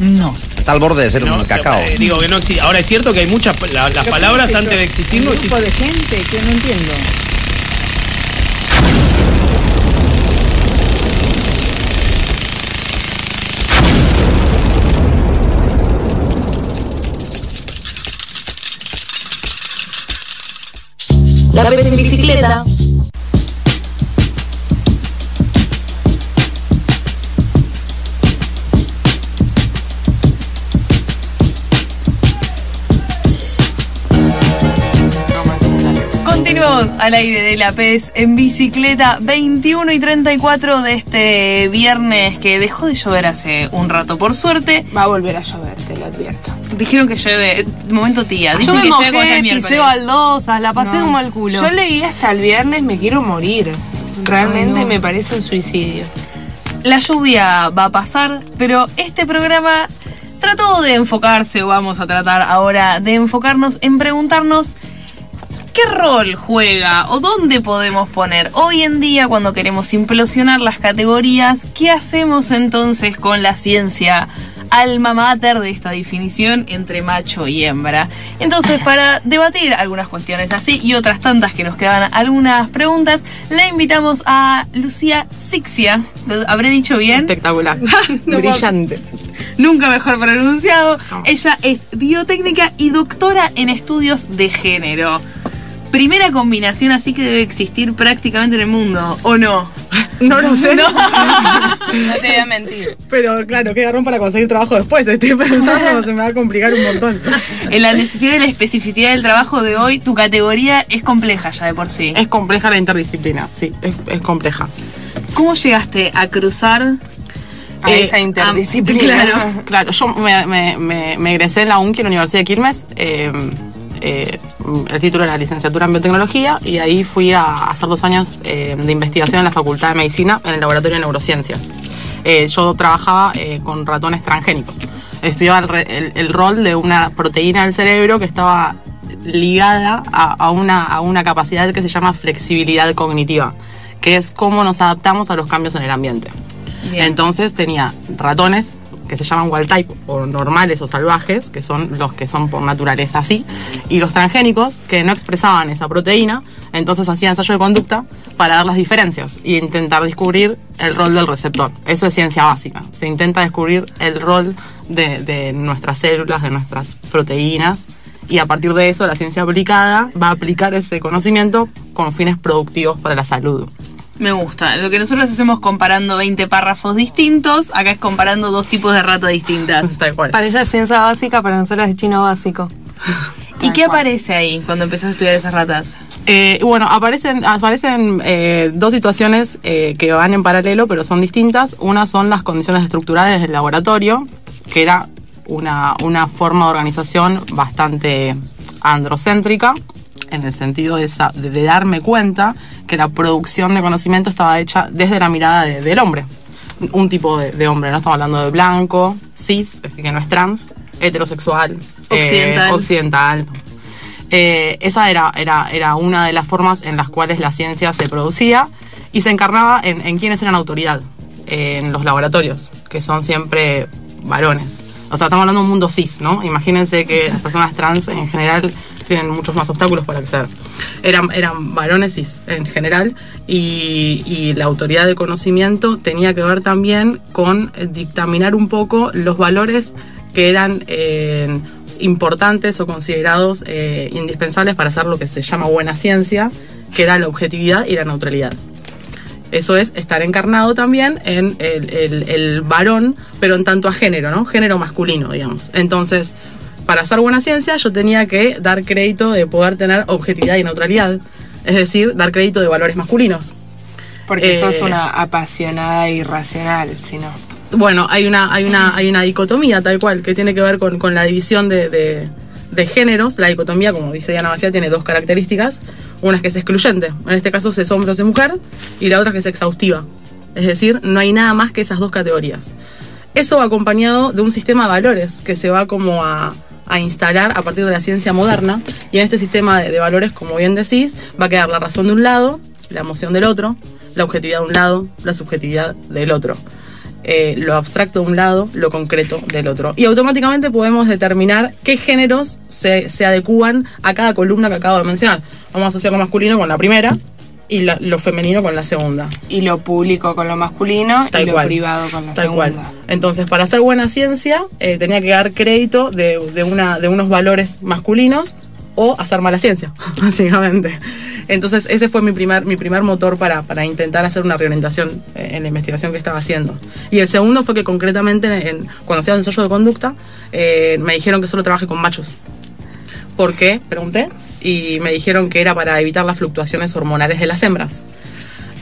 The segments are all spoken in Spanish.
No. Está al borde de ser No, un cacao. eh, digo que no existe. Ahora es cierto que hay muchas la- las palabras antes de existir no Un grupo existen. de gente que no entiendo. La vez en bicicleta. Al aire de la PES en bicicleta 21 y 34 de este viernes que dejó de llover hace un rato por suerte. Va a volver a llover, te lo advierto. Dijeron que llueve, momento tía, Yo dicen me que llueve mojé, el pisé baldosas, la pasé No. como al culo. Yo leí hasta el viernes, me quiero morir. Realmente me parece un suicidio. La lluvia va a pasar, pero este programa trató de enfocarse, o vamos a tratar ahora de enfocarnos en preguntarnos qué rol juega o dónde podemos poner hoy en día cuando queremos implosionar las categorías, qué hacemos entonces con la ciencia alma mater de esta definición entre macho y hembra. Entonces, para debatir algunas cuestiones así y otras tantas que nos quedan algunas preguntas, la invitamos a Lucía Sixia. ¿Lo habré dicho bien? Espectacular. No, Brillante. Nunca mejor pronunciado. Ella es biotécnica y doctora en estudios de género. Primera combinación así que debe existir prácticamente en el mundo, ¿o no? No lo sé. No. No te voy a mentir. Pero claro, qué garrón para conseguir trabajo después. Estoy pensando, se me va a complicar un montón. En la necesidad y la especificidad del trabajo de hoy, tu categoría es compleja ya de por sí. Es compleja la interdisciplina, sí, es, es compleja. ¿Cómo llegaste a cruzar A eh, esa a- interdisciplina. claro. Claro, yo me, me- me- me egresé en la UNCI, en la Universidad de Quilmes. eh, eh, el título era licenciatura en biotecnología y ahí fui a hacer dos años eh, de investigación en la Facultad de Medicina en el Laboratorio de Neurociencias. Eh, yo trabajaba eh, con ratones transgénicos. Estudiaba el, el- el rol de una proteína del cerebro que estaba ligada a, a una, a una capacidad que se llama flexibilidad cognitiva, que es cómo nos adaptamos a los cambios en el ambiente. Bien. Entonces tenía ratones que se llaman wild type o normales o salvajes, que son los que son por naturaleza así, y los transgénicos que no expresaban esa proteína, entonces hacía ensayo de conducta para dar las diferencias e intentar descubrir el rol del receptor. Eso es ciencia básica. Se intenta descubrir el rol de nuestras células, de nuestras proteínas, y a partir de eso la ciencia aplicada va a aplicar ese conocimiento con fines productivos para la salud. Me gusta. Lo que nosotros hacemos comparando 20 párrafos distintos, acá es comparando dos tipos de rata distintas. Tal cual. Para ella es ciencia básica, para nosotros es chino básico. ¿Y qué aparece ahí cuando empezás a estudiar esas ratas? Eh, bueno, aparecen, aparecen eh, dos situaciones eh, que van en paralelo, pero son distintas. Una son las condiciones estructurales del laboratorio, que era una, una forma de organización bastante androcéntrica, en el sentido de, sa- de- darme cuenta que la producción de conocimiento estaba hecha desde la mirada de- del hombre. Un tipo de, de hombre, no estamos hablando de blanco, cis, decir, que no es trans, heterosexual, eh, Occidental. occidental, eh, esa era, era, era una de las formas en las cuales la ciencia se producía y se encarnaba en, en quienes eran autoridad en los laboratorios, que son siempre varones. O sea, estamos hablando de un mundo cis, ¿no? Imagínense que las personas trans en general tienen muchos más obstáculos para acceder. Eran, eran varones en general y, la autoridad de conocimiento tenía que ver también con dictaminar un poco los valores que eran eh, importantes o considerados eh, indispensables para hacer lo que se llama buena ciencia, que era la objetividad y la neutralidad. Eso es estar encarnado también en el, el- el varón, pero en tanto a género, ¿no? Género masculino, digamos. Entonces, para hacer buena ciencia, yo tenía que dar crédito de poder tener objetividad y neutralidad. Es decir, dar crédito de valores masculinos. Porque Eh, sos una apasionada irracional, si no. Bueno, hay una, hay una, hay una dicotomía tal cual que tiene que ver con, con la división de, de- de géneros. La dicotomía, como dice Diana Magia, tiene dos características. Una es que es excluyente, en este caso es hombre o es mujer, y la otra es que es exhaustiva. Es decir, no hay nada más que esas dos categorías. Eso va acompañado de un sistema de valores que se va como a, a instalar a partir de la ciencia moderna. Y en este sistema de, de valores, como bien decís, va a quedar la razón de un lado, la emoción del otro, la objetividad de un lado, la subjetividad del otro. eh, lo abstracto de un lado, lo concreto del otro. Y automáticamente podemos determinar qué géneros se, se adecúan a cada columna que acabo de mencionar. Vamos a asociar lo masculino con la primera y la- lo femenino con la segunda. Y lo público con lo masculino Tal y lo privado con la Tal segunda. cual. Entonces, para hacer buena ciencia, eh, tenía que dar crédito de, de una, de unos valores masculinos o hacer mala ciencia, básicamente. Entonces, ese fue mi primer, mi primer motor para, para intentar hacer una reorientación eh, en la investigación que estaba haciendo. Y el segundo fue que concretamente, en- cuando hacía un ensayo de conducta, eh, me dijeron que solo trabaje con machos. ¿Por qué? Pregunté. Y me dijeron que era para evitar las fluctuaciones hormonales de las hembras.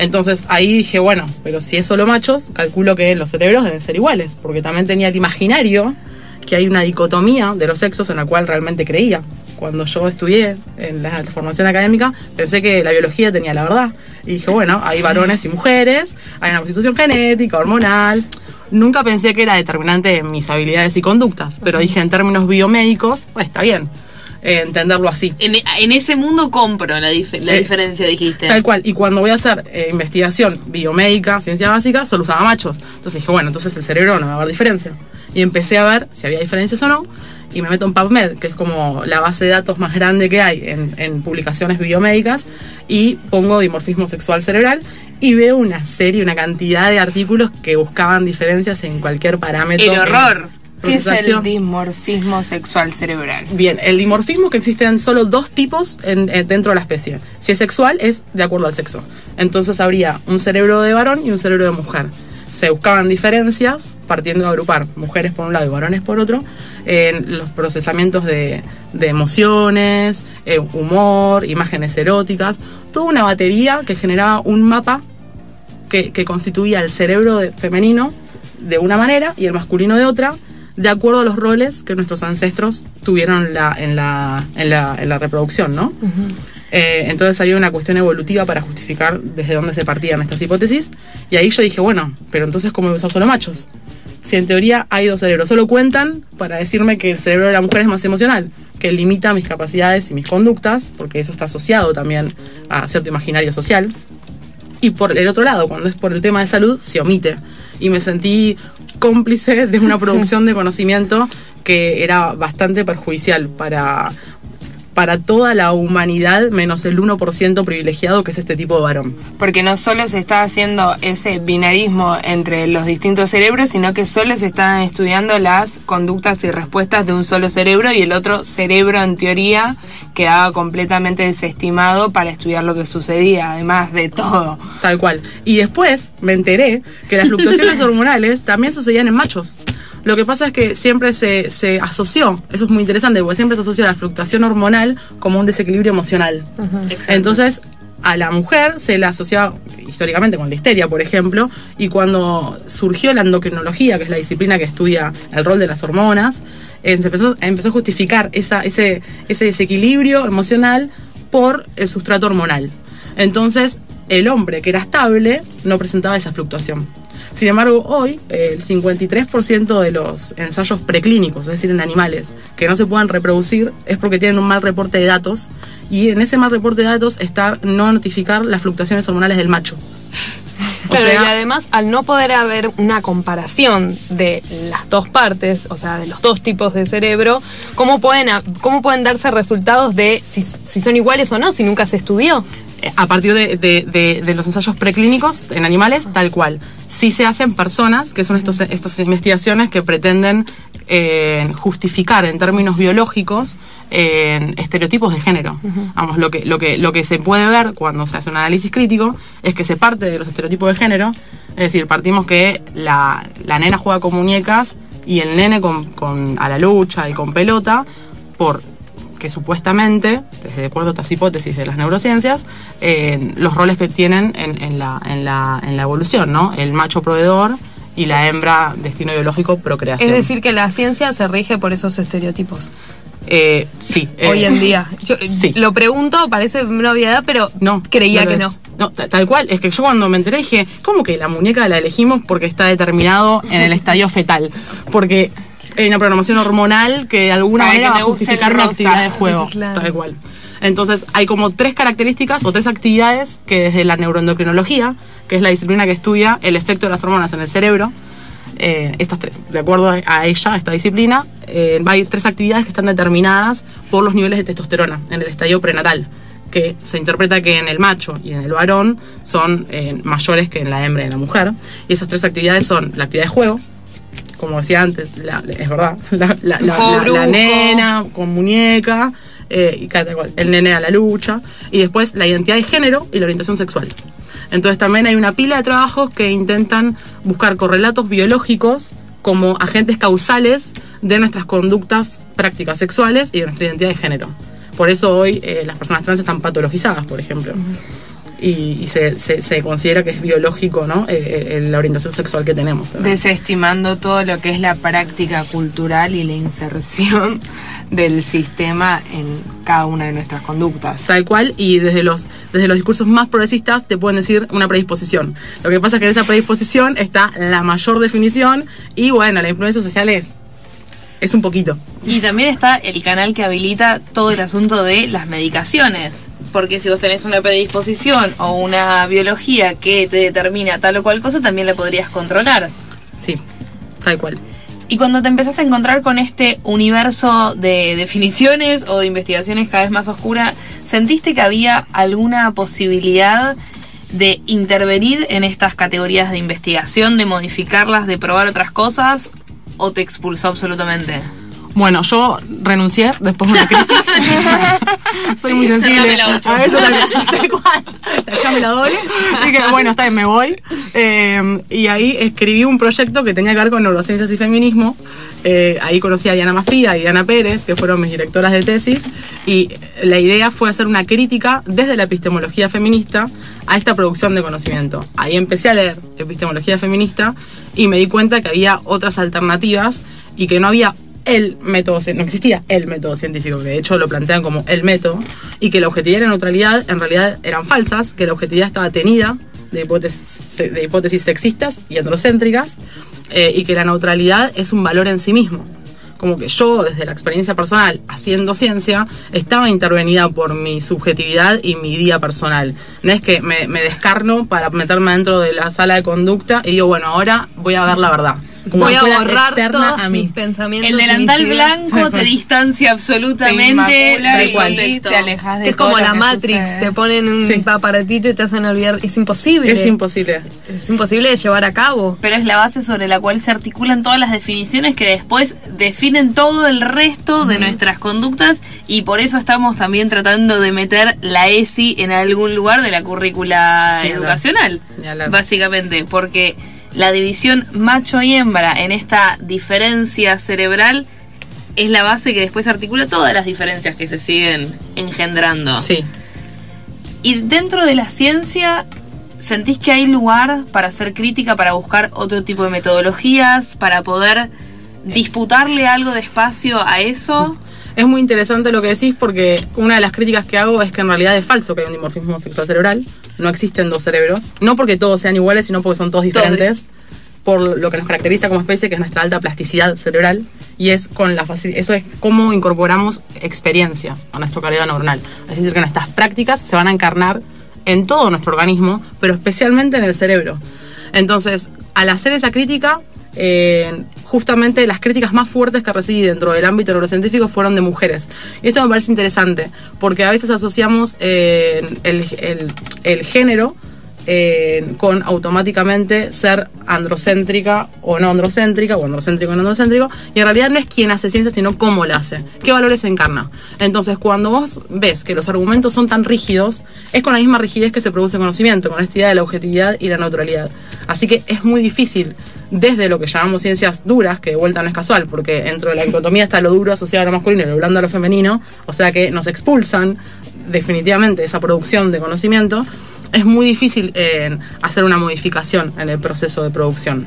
Entonces ahí dije, bueno, pero si es solo machos, calculo que los cerebros deben ser iguales, porque también tenía el imaginario que hay una dicotomía de los sexos en la cual realmente creía. Cuando yo estudié en la formación académica, pensé que la biología tenía la verdad. Y dije, bueno, hay varones y mujeres, hay una constitución genética, hormonal. Nunca pensé que era determinante en mis habilidades y conductas, pero dije en términos biomédicos, pues está bien eh, entenderlo así. En, en ese mundo compro la, dif- la Eh, diferencia, dijiste. Tal cual. Y cuando voy a hacer eh, investigación biomédica, ciencia básica, solo usaba machos. Entonces dije, bueno, entonces el cerebro no va a haber diferencia. Y empecé a ver si había diferencias o no. Y me meto en PubMed, que es como la base de datos más grande que hay en, en publicaciones biomédicas. Y pongo dimorfismo sexual cerebral. Y veo una serie, una cantidad de artículos que buscaban diferencias en cualquier parámetro. El en ¿Qué es el dimorfismo sexual cerebral? Bien, el dimorfismo que existen solo dos tipos en- en- dentro de la especie. Si es sexual, es de acuerdo al sexo. Entonces habría un cerebro de varón y un cerebro de mujer. Se buscaban diferencias partiendo de agrupar mujeres por un lado y varones por otro en los procesamientos de, de emociones, eh, humor, imágenes eróticas, toda una batería que generaba un mapa que, que constituía el cerebro de- femenino de una manera y el masculino de otra, de acuerdo a los roles que nuestros ancestros tuvieron la- en, la, en, la, en la reproducción, ¿no? Eh, entonces había una cuestión evolutiva para justificar desde dónde se partían estas hipótesis. Y ahí yo dije, bueno, pero entonces ¿cómo usar solo machos? Si en teoría hay dos cerebros, solo cuentan para decirme que el cerebro de la mujer es más emocional, que limita mis capacidades y mis conductas, porque eso está asociado también a cierto imaginario social. Y por el otro lado, cuando es por el tema de salud, se omite. Y me sentí cómplice de una producción de conocimiento que era bastante perjudicial para, para toda la humanidad, menos el 1% privilegiado que es este tipo de varón. Porque no solo se está haciendo ese binarismo entre los distintos cerebros, sino que solo se están estudiando las conductas y respuestas de un solo cerebro y el otro cerebro en teoría quedaba completamente desestimado para estudiar lo que sucedía, además de todo. Tal cual. Y después me enteré que las fluctuaciones hormonales también sucedían en machos. Lo que pasa es que siempre se, se asoció, eso es muy interesante, porque siempre se asoció la fluctuación hormonal como un desequilibrio emocional. Entonces, a la mujer se la asociaba históricamente con la histeria, por ejemplo, y cuando surgió la endocrinología, que es la disciplina que estudia el rol de las hormonas, eh, se empezó, empezó a justificar esa, ese, ese desequilibrio emocional por el sustrato hormonal. Entonces, el hombre que era estable no presentaba esa fluctuación. Sin embargo, hoy el 53% de los ensayos preclínicos, es decir, en animales, que no se puedan reproducir es porque tienen un mal reporte de datos y en ese mal reporte de datos está no notificar las fluctuaciones hormonales del macho. O Claro, sea, y además, al no poder haber una comparación de las dos partes, o sea, de los dos tipos de cerebro, ¿cómo pueden, cómo pueden darse resultados de si, si son iguales o no, si nunca se estudió? A partir de, de- de- de los ensayos preclínicos en animales, tal cual. Sí se hacen personas, que son estos, estas investigaciones que pretenden eh, justificar en términos biológicos eh, estereotipos de género. Vamos, lo que, lo, que, lo que se puede ver cuando se hace un análisis crítico es que se parte de los estereotipos de género, es decir, partimos que la, la nena juega con muñecas y el nene con, con- a la lucha y con pelota, por que supuestamente, desde de acuerdo a estas hipótesis de las neurociencias, eh, los roles que tienen en, en la, en, la, en la evolución, ¿no? El macho proveedor y la hembra destino biológico procreación. Es decir, que la ciencia se rige por esos estereotipos. Eh, sí. eh, Hoy en día. Yo sí. lo pregunto, parece una obviedad, pero No, creía no que no. No, ta- tal cual. Es que yo cuando me enteré dije, ¿cómo que la muñeca la elegimos porque está determinado en el estadio fetal? Porque hay una programación hormonal que de alguna Para manera va a justificar una actividad de juego. Claro. Tal cual. Entonces, hay como tres características o tres actividades que desde la neuroendocrinología, que es la disciplina que estudia el efecto de las hormonas en el cerebro, eh, estas tres- de acuerdo a- a ella, a esta disciplina, eh, hay tres actividades que están determinadas por los niveles de testosterona en el estadio prenatal, que se interpreta que en el macho y en el varón son eh, mayores que en la hembra y en la mujer. Y esas tres actividades son la actividad de juego, como decía antes, la- es verdad, la, nena con muñeca, eh, y cada cual, el nene a la lucha, y después la identidad de género y la orientación sexual. Entonces también hay una pila de trabajos que intentan buscar correlatos biológicos como agentes causales de nuestras conductas prácticas sexuales y de nuestra identidad de género. Por eso hoy eh, las personas trans están patologizadas, por ejemplo. Y, y se, se- se considera que es biológico ¿no? Eh, eh, la orientación sexual que tenemos. también. Desestimando todo lo que es la práctica cultural y la inserción del sistema en cada una de nuestras conductas. Tal cual, y desde los, desde los discursos más progresistas te pueden decir una predisposición. Lo que pasa es que en esa predisposición está la mayor definición y bueno, la influencia social es, es un poquito. Y también está el canal que habilita todo el asunto de las medicaciones. Porque si vos tenés una predisposición o una biología que te determina tal o cual cosa, también la podrías controlar. Sí, tal cual. Y cuando te empezaste a encontrar con este universo de definiciones o de investigaciones cada vez más oscura, ¿sentiste que había alguna posibilidad de intervenir en estas categorías de investigación, de modificarlas, de probar otras cosas? ¿O te expulsó absolutamente? Bueno, yo renuncié después de una crisis. Soy muy sensible. La. A cual. Tachame la doble. Dije, bueno, está bien, me voy. Eh, y ahí escribí un proyecto que tenía que ver con neurociencias y feminismo. Eh, ahí conocí a Diana Mafía y Diana Pérez, que fueron mis directoras de tesis. Y la idea fue hacer una crítica desde la epistemología feminista a esta producción de conocimiento. Ahí empecé a leer epistemología feminista y me di cuenta que había otras alternativas y que no había el método, no existía el método científico, que de hecho lo plantean como el método, y que la objetividad y la neutralidad en realidad eran falsas, que la objetividad estaba tenida de hipótesis, de hipótesis sexistas y androcéntricas, eh, y que la neutralidad es un valor en sí mismo. Como que yo, desde la experiencia personal, haciendo ciencia, estaba intervenida por mi subjetividad y mi día personal. No es que me, me descarno para meterme dentro de la sala de conducta y digo, bueno, ahora voy a ver la verdad. Voy a borrar todos a mí. mis pensamientos. El delantal blanco te distancia absolutamente Te inmacula del y contexto. te alejas de Que es como la Matrix, sucede. te ponen un Sí. aparatito y te hacen olvidar. Es imposible. Es imposible. Es imposible de llevar a cabo. Pero es la base sobre la cual se articulan todas las definiciones que después definen todo el resto de nuestras conductas y por eso estamos también tratando de meter la ESI en algún lugar de la currícula educacional. Básicamente, porque la división macho y hembra en esta diferencia cerebral es la base que después articula todas las diferencias que se siguen engendrando. Sí. Y dentro de la ciencia, ¿sentís que hay lugar para hacer crítica, para buscar otro tipo de metodologías, para poder disputarle algo de espacio a eso? Es muy interesante lo que decís porque una de las críticas que hago es que en realidad es falso que hay un dimorfismo sexual cerebral. No existen dos cerebros. No porque todos sean iguales, sino porque son todos diferentes. Por lo que nos caracteriza como especie, que es nuestra alta plasticidad cerebral. Y es con la eso es cómo incorporamos experiencia a nuestro calidad neuronal. Es decir, que nuestras prácticas se van a encarnar en todo nuestro organismo, pero especialmente en el cerebro. Entonces, al hacer esa crítica, eh, justamente las críticas más fuertes que recibí dentro del ámbito neurocientífico fueron de mujeres. Y esto me parece interesante, porque a veces asociamos eh, el, el- el género eh, con automáticamente ser androcéntrica o no androcéntrica, o androcéntrico o no androcéntrico, y en realidad no es quien hace ciencia, sino cómo la hace, qué valores encarna. Entonces, cuando vos ves que los argumentos son tan rígidos, es con la misma rigidez que se produce conocimiento, con esta idea de la objetividad y la neutralidad. Así que es muy difícil desde lo que llamamos ciencias duras, que de vuelta no es casual, porque dentro de la dicotomía está lo duro asociado a lo masculino y lo blando a lo femenino, o sea que nos expulsan definitivamente esa producción de conocimiento, es muy difícil eh, hacer una modificación en el proceso de producción.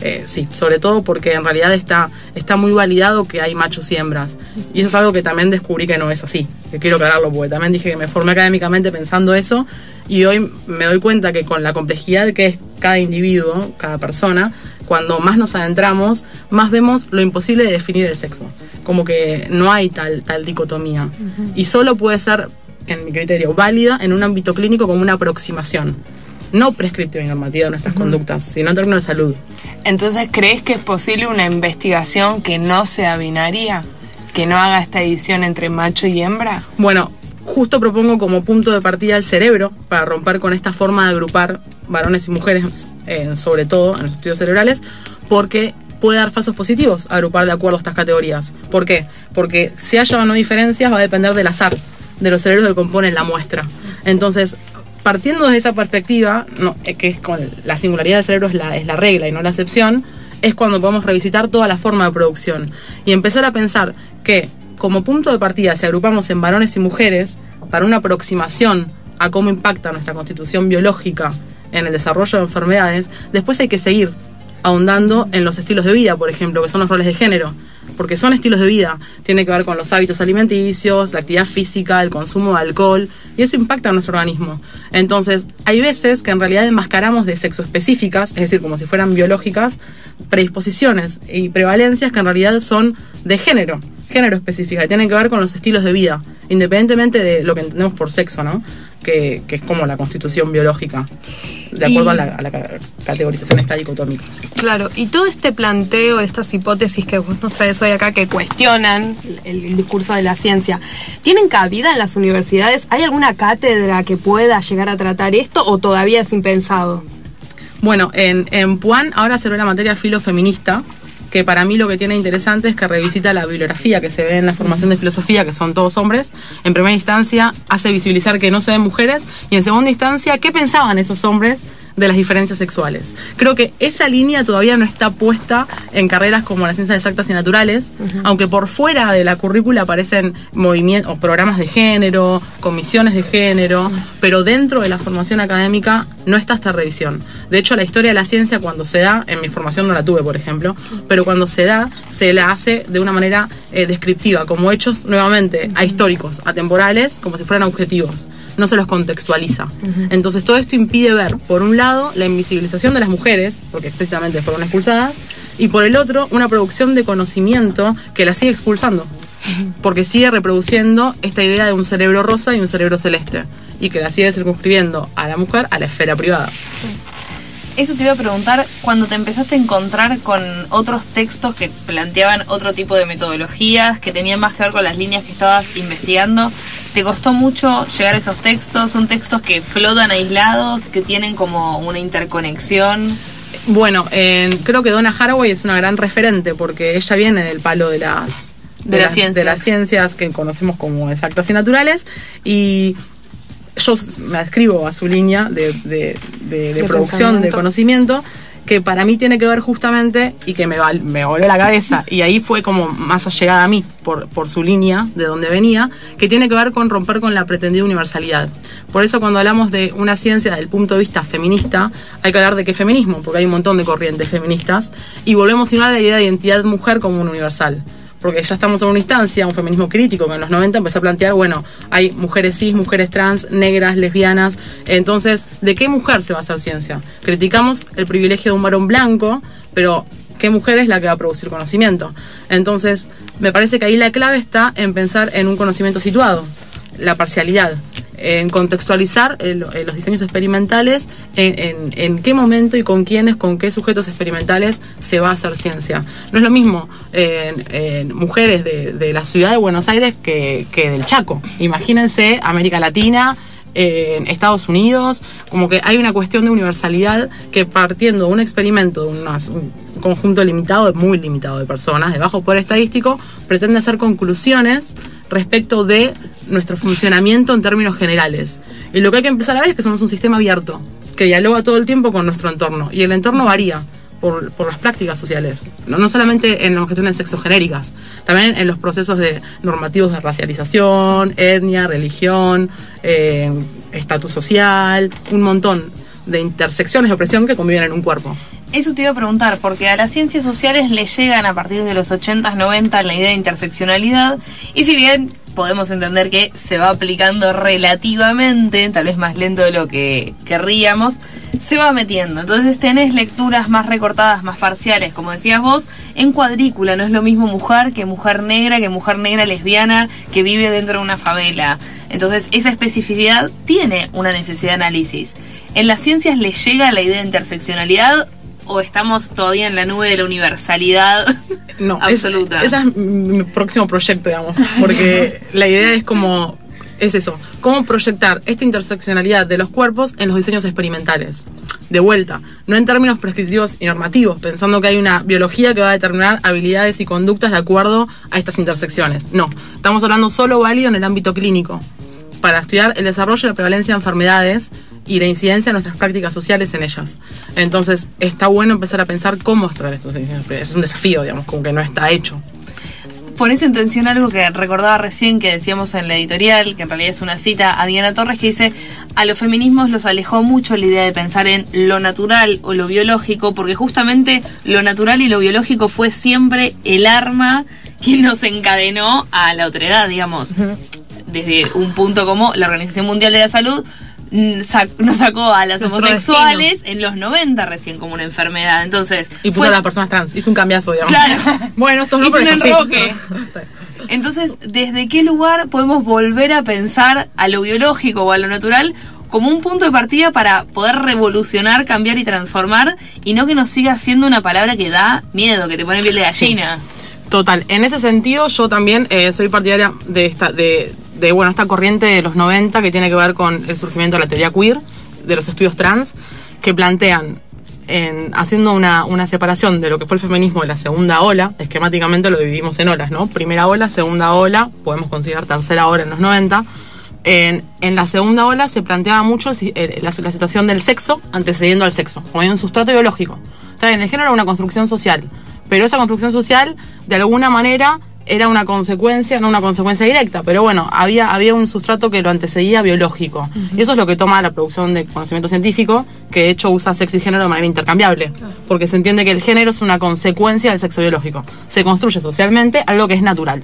Eh, sí, sobre todo porque en realidad está, está muy validado que hay machos y hembras. Y eso es algo que también descubrí que no es así. Que quiero aclararlo porque también dije que me formé académicamente pensando eso y hoy me doy cuenta que con la complejidad que es cada individuo, cada persona, cuando más nos adentramos, más vemos lo imposible de definir el sexo. Como que no hay tal, tal dicotomía. Y solo puede ser, en mi criterio, válida en un ámbito clínico como una aproximación. No prescriptiva y normativa de nuestras conductas, sino en términos de salud. Entonces, ¿crees que es posible una investigación que no sea binaria? ¿Que no haga esta edición entre macho y hembra? Bueno, justo propongo como punto de partida el cerebro para romper con esta forma de agrupar varones y mujeres, eh, sobre todo en los estudios cerebrales, porque puede dar falsos positivos agrupar de acuerdo a estas categorías. ¿Por qué? Porque si haya o no diferencias va a depender del azar de los cerebros que componen la muestra. Entonces, partiendo de esa perspectiva, eh, que es con la singularidad del cerebro es la, es la regla y no la excepción, es cuando podemos revisitar toda la forma de producción y empezar a pensar que como punto de partida, si agrupamos en varones y mujeres, para una aproximación a cómo impacta nuestra constitución biológica en el desarrollo de enfermedades, después hay que seguir ahondando en los estilos de vida, por ejemplo, que son los roles de género, porque son estilos de vida, tiene que ver con los hábitos alimenticios, la actividad física, el consumo de alcohol, y eso impacta a nuestro organismo. Entonces, hay veces que en realidad enmascaramos de sexo específicas, es decir, como si fueran biológicas, predisposiciones y prevalencias que en realidad son de género género específica, y tienen que ver con los estilos de vida, independientemente de lo que entendemos por sexo, ¿no? Que, que es como la constitución biológica, de acuerdo Y- a, la, a la ca- categorización dicotómica. Claro, y todo este planteo, estas hipótesis que vos nos traes hoy acá que cuestionan el, el discurso de la ciencia, ¿tienen cabida en las universidades? ¿Hay alguna cátedra que pueda llegar a tratar esto o todavía es impensado? Bueno, en, en Puan ahora se ve la materia filofeminista, que para mí lo que tiene interesante es que revisita la bibliografía que se ve en la formación de filosofía, que son todos hombres. En primera instancia, hace visibilizar que no se ven mujeres, y en segunda instancia, qué pensaban esos hombres de las diferencias sexuales. Creo que esa línea todavía no está puesta en carreras como las ciencias exactas y naturales, aunque por fuera de la currícula aparecen movimientos o programas de género, comisiones de género, pero dentro de la formación académica no está esta revisión. De hecho, la historia de la ciencia cuando se da, en mi formación no la tuve, por ejemplo, pero cuando se da, se la hace de una manera eh, descriptiva, como hechos nuevamente ahistóricos, atemporales, como si fueran objetivos. No se los contextualiza. Entonces, todo esto impide ver, por un lado, la invisibilización de las mujeres, porque explícitamente fueron expulsadas, y por el otro, una producción de conocimiento que las sigue expulsando. Porque sigue reproduciendo esta idea de un cerebro rosa y un cerebro celeste. Y que la sigue circunscribiendo a la mujer a la esfera privada. Eso te iba a preguntar, cuando te empezaste a encontrar con otros textos que planteaban otro tipo de metodologías, que tenían más que ver con las líneas que estabas investigando, ¿te costó mucho llegar a esos textos? ¿Son textos que flotan aislados, que tienen como una interconexión? Bueno, en- creo que Donna Haraway es una gran referente porque ella viene del palo de las De las ciencias. de las ciencias que conocemos como exactas y naturales y yo me adscribo a su línea de, de- de- de De producción de conocimiento que para mí tiene que ver justamente y que me, me voló la cabeza. Y ahí fue como más allegada a mí por, por su línea de donde venía que tiene que ver con romper con la pretendida universalidad. Por eso cuando hablamos de una ciencia desde el punto de vista feminista hay que hablar de qué feminismo porque hay un montón de corrientes feministas y volvemos a la idea de identidad mujer como un universal porque ya estamos en una instancia, un feminismo crítico que en los 90 empezó a plantear, bueno, hay mujeres cis, mujeres trans, negras, lesbianas, entonces, ¿de qué mujer se va a hacer ciencia? Criticamos el privilegio de un varón blanco, pero ¿qué mujer es la que va a producir conocimiento? Entonces, me parece que ahí la clave está en pensar en un conocimiento situado, la parcialidad, en contextualizar el- eh, los diseños experimentales, en, qué momento y con quiénes, con qué sujetos experimentales se va a hacer ciencia. No es lo mismo en, mujeres de, la ciudad de Buenos Aires que, que del Chaco. Imagínense América Latina, en Estados Unidos, como que hay una cuestión de universalidad que partiendo de un experimento, de unas- un conjunto limitado, muy limitado de personas, de bajo poder estadístico, pretende hacer conclusiones respecto de nuestro funcionamiento en términos generales. Y lo que hay que empezar a ver es que somos un sistema abierto, que dialoga todo el tiempo con nuestro entorno, y el entorno varía. Por, las prácticas sociales, no, no solamente en las cuestiones sexogenéricas, también en los procesos de normativos de racialización, etnia, religión, eh, estatus social, un montón de intersecciones de opresión que conviven en un cuerpo. Eso te iba a preguntar, porque a las ciencias sociales le llegan a partir de los 80s, 90 la idea de interseccionalidad, y si bien podemos entender que se va aplicando relativamente, tal vez más lento de lo que querríamos, se va metiendo. Entonces tenés lecturas más recortadas, más parciales, como decías vos, en cuadrícula. No es lo mismo mujer que mujer negra, que mujer negra lesbiana que vive dentro de una favela. Entonces esa especificidad tiene una necesidad de análisis. ¿En las ciencias le llega la idea de interseccionalidad o estamos todavía en la nube de la universalidad No, es- absoluta? ese es mi próximo proyecto, digamos, porque la idea es como, es eso, cómo proyectar esta interseccionalidad de los cuerpos en los diseños experimentales. De vuelta, no en términos prescriptivos y normativos, pensando que hay una biología que va a determinar habilidades y conductas de acuerdo a estas intersecciones. No, estamos hablando solo válido en el ámbito clínico, para estudiar el desarrollo y la prevalencia de enfermedades y la incidencia de nuestras prácticas sociales en ellas. Entonces, está bueno empezar a pensar cómo extraer estos diseños. Es un desafío, digamos, como que no está hecho. Pones en tensión algo que recordaba recién que decíamos en la editorial, que en realidad es una cita a Diana Torres, que dice, a los feminismos los alejó mucho la idea de pensar en lo natural o lo biológico, porque justamente lo natural y lo biológico fue siempre el arma que nos encadenó a la otredad, digamos. Desde un punto como la Organización Mundial de la Salud sac- nos sacó a las Nuestro homosexuales en los 90 recién como una enfermedad. Entonces, Y puso fue- a las personas trans. Hizo un cambiazo, digamos. Claro. bueno, estos no Hizo un enroque. Entonces, ¿desde qué lugar podemos volver a pensar a lo biológico o a lo natural como un punto de partida para poder revolucionar, cambiar y transformar y no que nos siga siendo una palabra que da miedo, que te pone piel de gallina? Total. En ese sentido, yo también eh, soy partidaria de esta, de, de, bueno, esta corriente de los 90 que tiene que ver con el surgimiento de la teoría queer, de los estudios trans, que plantean, en, haciendo una, una separación de lo que fue el feminismo de la segunda ola, esquemáticamente lo dividimos en olas, ¿no? Primera ola, segunda ola, podemos considerar tercera ola en los 90. En, en la segunda ola se planteaba mucho eh, la, la situación del sexo antecediendo al sexo, como hay un sustrato biológico. Está bien, el género era una construcción social, pero esa construcción social, de alguna manera, era una consecuencia, no una consecuencia directa, pero bueno, había, había un sustrato que lo antecedía biológico. Y eso es lo que toma la producción de conocimiento científico, que de hecho usa sexo y género de manera intercambiable, porque se entiende que el género es una consecuencia del sexo biológico. Se construye socialmente algo que es natural.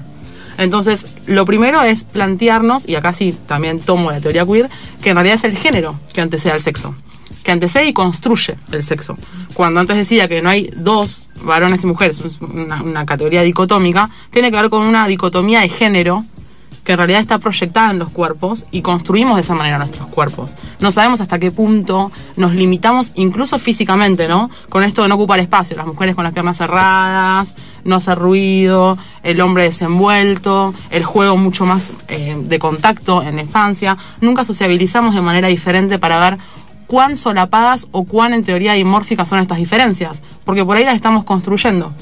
Entonces, lo primero es plantearnos, y acá sí también tomo la teoría queer, que en realidad es el género que antecede al sexo, que antecede y construye el sexo. Cuando antes decía que no hay dos varones y mujeres, es una, una categoría dicotómica, tiene que ver con una dicotomía de género que en realidad está proyectada en los cuerpos y construimos de esa manera nuestros cuerpos. No sabemos hasta qué punto nos limitamos, incluso físicamente, ¿no? Con esto de no ocupar espacio, las mujeres con las piernas cerradas, no hacer ruido, el hombre desenvuelto, el juego mucho más eh, de contacto en la infancia. Nunca sociabilizamos de manera diferente para ver cuán solapadas o cuán en teoría dimórficas son estas diferencias, porque por ahí las estamos construyendo.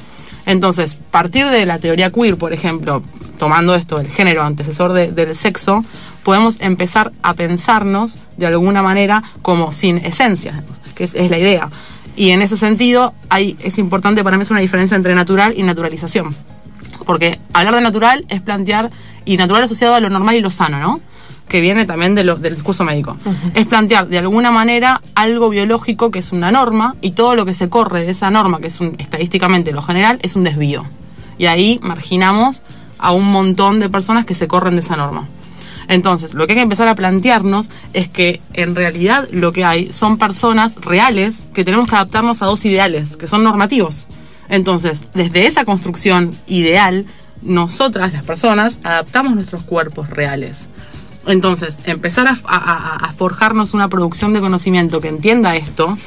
Entonces, partir de la teoría queer, por ejemplo, tomando esto, el género antecesor de- del sexo, podemos empezar a pensarnos de alguna manera como sin esencia, que es, la idea. Y en ese sentido, es importante para mí es una diferencia entre natural y naturalización. Porque hablar de natural es plantear, y natural asociado a lo normal y lo sano, ¿no? Que viene también de lo- del discurso médico. Es plantear de alguna manera algo biológico que es una norma y todo lo que se corre de esa norma, que es un, estadísticamente lo general, es un desvío. Y ahí marginamos a un montón de personas que se corren de esa norma. Entonces, lo que hay que empezar a plantearnos es que en realidad lo que hay son personas reales que tenemos que adaptarnos a dos ideales, que son normativos. Entonces, desde esa construcción ideal, nosotras, las personas, adaptamos nuestros cuerpos reales. Entonces, empezar a, a- a- a forjarnos una producción de conocimiento que entienda esto,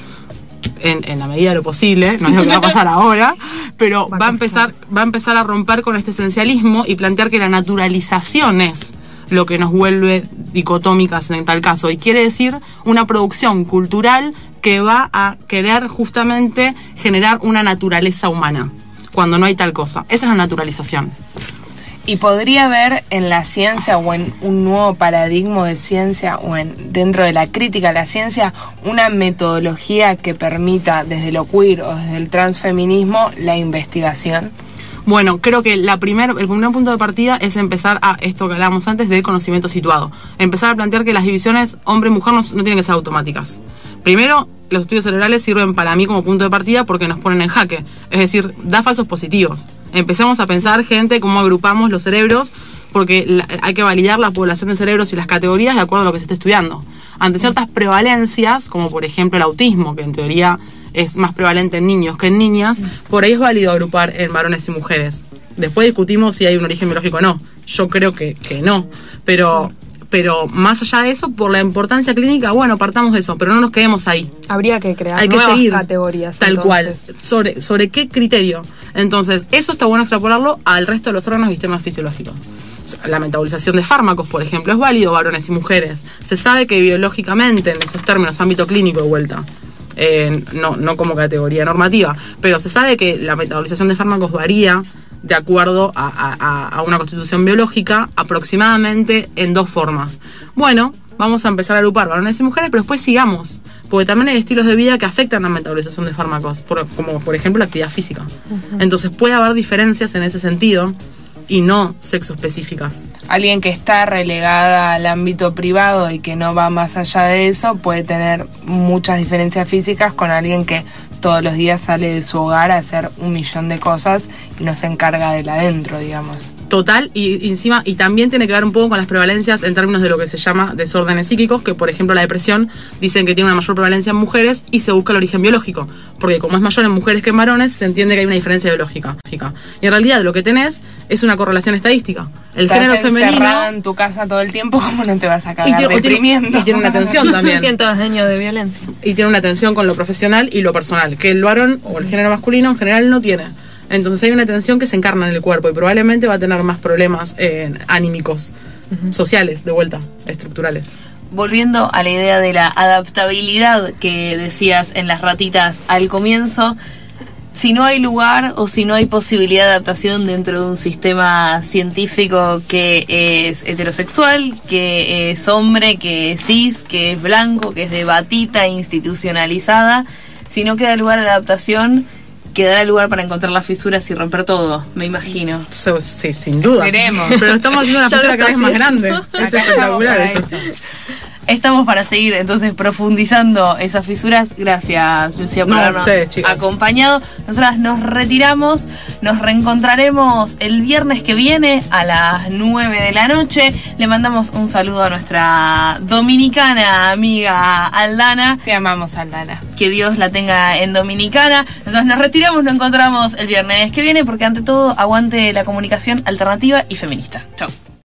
en, en la medida de lo posible, no es lo que va a pasar ahora, pero va a empezar, va a empezar a romper con este esencialismo y plantear que la naturalización es lo que nos vuelve dicotómicas en tal caso. Y quiere decir una producción cultural que va a querer justamente generar una naturaleza humana, cuando no hay tal cosa. Esa es la naturalización. Y podría haber en la ciencia o en un nuevo paradigma de ciencia o en dentro de la crítica a la ciencia una metodología que permita desde lo queer o desde el transfeminismo la investigación. Bueno, creo que la el primer punto de partida es empezar a esto que hablábamos antes del conocimiento situado. Empezar a plantear que las divisiones hombre-mujer no, no tienen que ser automáticas. Primero, los estudios cerebrales sirven para mí como punto de partida porque nos ponen en jaque. Es decir, da falsos positivos. Empecemos a pensar, gente, cómo agrupamos los cerebros, porque hay que validar la población de cerebros y las categorías de acuerdo a lo que se esté estudiando. Ante ciertas prevalencias, como por ejemplo el autismo, que en teoría es más prevalente en niños que en niñas, por ahí es válido agrupar en varones y mujeres. Después discutimos si hay un origen biológico o no. Yo creo que, que no. Pero Pero más allá de eso, por la importancia clínica, bueno, partamos de eso, pero no nos quedemos ahí. Habría que crear Hay que nuevas seguir. categorías. Tal entonces. cual. Sobre, ¿Sobre qué criterio? Entonces, eso está bueno extrapolarlo al resto de los órganos y sistemas fisiológicos. La metabolización de fármacos, por ejemplo, es válido varones y mujeres. Se sabe que biológicamente, en esos términos, ámbito clínico de vuelta, eh, no, no como categoría normativa, pero se sabe que la metabolización de fármacos varía de acuerdo a, a- a una constitución biológica aproximadamente en dos formas. Bueno, vamos a empezar a agrupar varones y mujeres, pero después sigamos, porque también hay estilos de vida que afectan la metabolización de fármacos, por- como por ejemplo la actividad física. Entonces puede haber diferencias en ese sentido y no sexo específicas. Alguien que está relegada al ámbito privado y que no va más allá de eso puede tener muchas diferencias físicas con alguien que todos los días sale de su hogar a hacer un millón de cosas y no se encarga del adentro, digamos. Total, y, y encima, y también tiene que ver un poco con las prevalencias en términos de lo que se llama desórdenes psíquicos, que por ejemplo la depresión dicen que tiene una mayor prevalencia en mujeres y se busca el origen biológico, porque como es mayor en mujeres que en varones, se entiende que hay una diferencia biológica. Y en realidad lo que tenés es una correlación estadística. El Estás género femenino en tu casa todo el tiempo, ¿cómo no te vas a y cagar o tiene- deprimiendo? y tiene una tensión también. siento desdeño de violencia. y tiene una tensión con lo profesional y lo personal, que el varón o el género masculino en general no tiene. Entonces hay una tensión que se encarna en el cuerpo y probablemente va a tener más problemas eh, anímicos, sociales, de vuelta, estructurales. Volviendo a la idea de la adaptabilidad que decías en las ratitas al comienzo, si no hay lugar o si no hay posibilidad de adaptación dentro de un sistema científico que es heterosexual, que es hombre, que es cis, que es blanco, que es de batita institucionalizada, si no queda lugar a la adaptación, quedará lugar para encontrar las fisuras y romper todo, me imagino. So- sí, sin duda. Esperemos. Pero estamos haciendo una fisura cada vez más grande. Es espectacular eso. eso. Estamos para seguir entonces profundizando esas fisuras. Gracias, Lucía, por No, habernos ustedes, acompañado. Nosotras nos retiramos. Nos reencontraremos el viernes que viene a las 9 de la noche. Le mandamos un saludo a nuestra dominicana amiga Aldana. Te amamos, Aldana. Que Dios la tenga en dominicana. Nosotros nos retiramos, nos encontramos el viernes que viene porque ante todo aguante la comunicación alternativa y feminista. Chao.